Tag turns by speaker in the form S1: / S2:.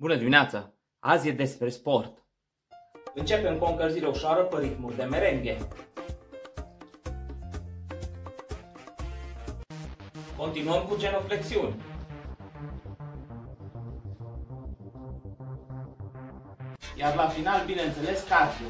S1: Bună dimineața! Azi e despre sport.
S2: Începem cu o încălzire ușoară pe ritmuri de merenghe. Continuăm cu genoflexiuni. Iar la final, bineînțeles, cardio.